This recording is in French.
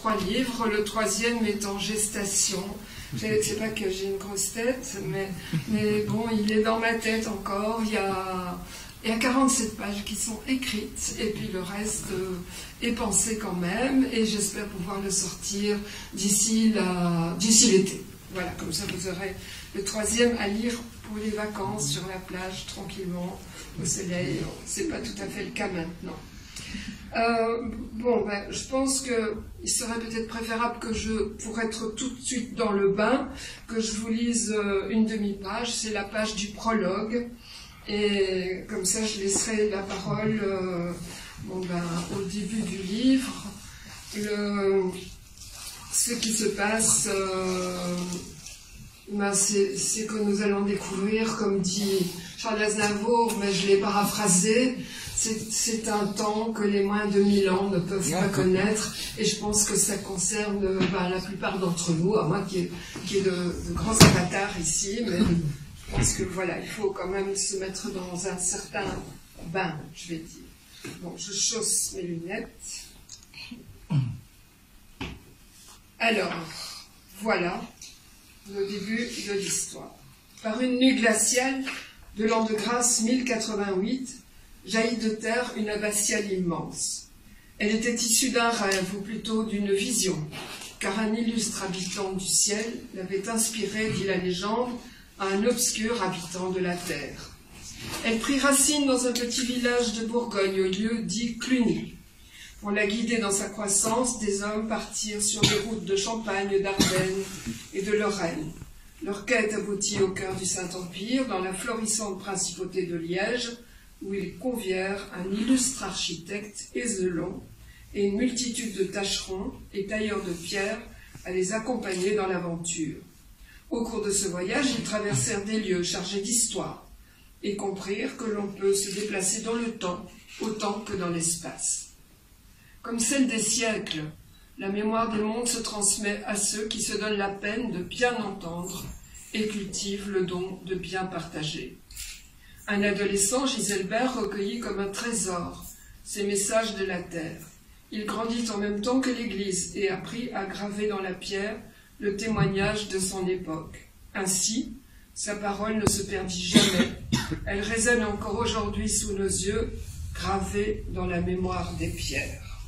trois livres. Le troisième est en gestation. C'est pas que j'ai une grosse tête, mais, bon, il est dans ma tête encore. Il y a, il y a 47 pages qui sont écrites, et puis le reste euh, est pensé quand même, et j'espère pouvoir le sortir d'ici l'été. Voilà, comme ça vous aurez le troisième à lire pour les vacances sur la plage, tranquillement, au soleil. C'est pas tout à fait le cas maintenant. Euh, bon, ben, je pense qu'il serait peut-être préférable que je, pour être tout de suite dans le bain, que je vous lise euh, une demi-page. C'est la page du prologue. Et comme ça, je laisserai la parole euh, ben, au début du livre. Ce qui se passe, ben, c'est que nous allons découvrir, comme dit Charles Aznavour, mais je l'ai paraphrasé, c'est un temps que les moins de 1000 ans ne peuvent pas connaître, et je pense que ça concerne ben, la plupart d'entre nous, à moi qui ai, de, grands avatars ici, mais je pense que voilà, il faut quand même se mettre dans un certain bain, je vais dire. Bon, je chausse mes lunettes. Alors, voilà le début de l'histoire. Par une nuit glaciale de l'an de grâce 1088, jaillit de terre une abbatiale immense. Elle était issue d'un rêve, ou plutôt d'une vision, car un illustre habitant du ciel l'avait inspiré, dit la légende, à un obscur habitant de la terre. Elle prit racine dans un petit village de Bourgogne, au lieu dit Cluny. Pour la guider dans sa croissance, des hommes partirent sur les routes de Champagne, d'Ardennes et de Lorraine. Leur quête aboutit au cœur du Saint-Empire, dans la florissante principauté de Liège, où ils convièrent un illustre architecte, Ézelon, et une multitude de tâcherons et tailleurs de pierre à les accompagner dans l'aventure. Au cours de ce voyage, ils traversèrent des lieux chargés d'histoire et comprirent que l'on peut se déplacer dans le temps autant que dans l'espace. Comme celle des siècles, la mémoire des mondes se transmet à ceux qui se donnent la peine de bien entendre et cultivent le don de bien partager. Un adolescent, Giselbert, recueillit comme un trésor ces messages de la terre. Il grandit en même temps que l'Église et apprit à graver dans la pierre le témoignage de son époque. Ainsi, sa parole ne se perdit jamais. Elle résonne encore aujourd'hui sous nos yeux, gravée dans la mémoire des pierres.